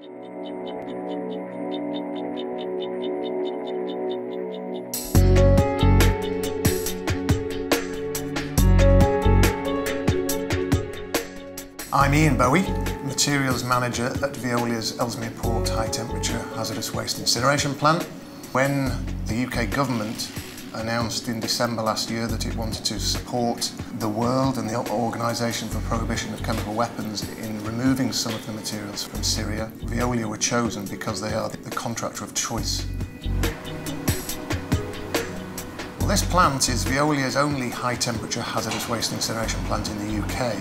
I'm Ian Bowie, Materials Manager at Veolia's Ellesmere Port High Temperature Hazardous Waste Incineration Plant. When the UK Government announced in December last year that it wanted to support the world and the Organisation for Prohibition of Chemical Weapons in removing some of the materials from Syria, Veolia were chosen because they are the contractor of choice. Well, this plant is Veolia's only high temperature hazardous waste incineration plant in the UK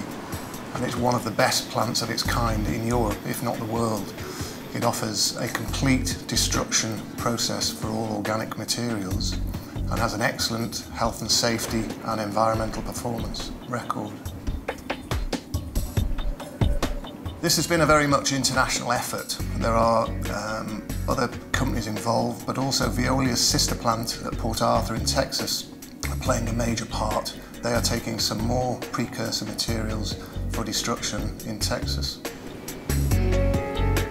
and it's one of the best plants of its kind in Europe, if not the world. It offers a complete destruction process for all organic materials and has an excellent health and safety and environmental performance record. This has been a very much international effort. There are um, other companies involved, but also Veolia's sister plant at Port Arthur in Texas are playing a major part. They are taking some more precursor materials for destruction in Texas.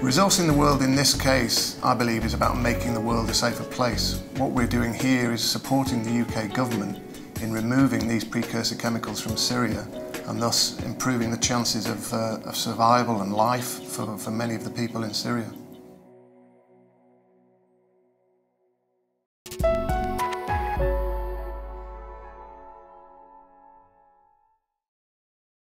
Resourcing the world in this case, I believe, is about making the world a safer place. What we're doing here is supporting the UK government in removing these precursor chemicals from Syria and thus improving the chances of, uh, of survival and life for, for many of the people in Syria.